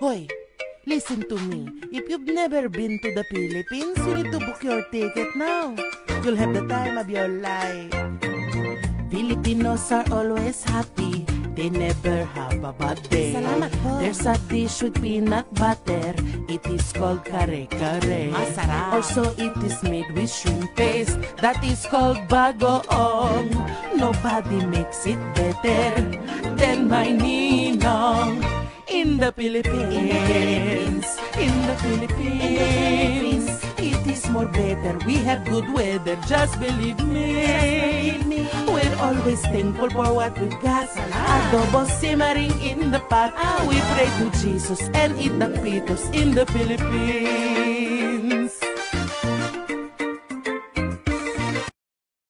Hoy, listen to me. If you've never been to the Philippines, you need to book your ticket now. You'll have the time of your life. Filipinos are always happy. They never have a bad day. Salamat po. There's a dish with peanut butter. It is called kare-kare. Masarap. Also, it is made with shrimp paste. That is called bagoong. Nobody makes it better than my ninong. In the Philippines, in the Philippines, it is more better. We have good weather, just believe me. We're always thankful for what we've got. Adobo simmering in the pot. We pray to Jesus and eat the pitos in the Philippines.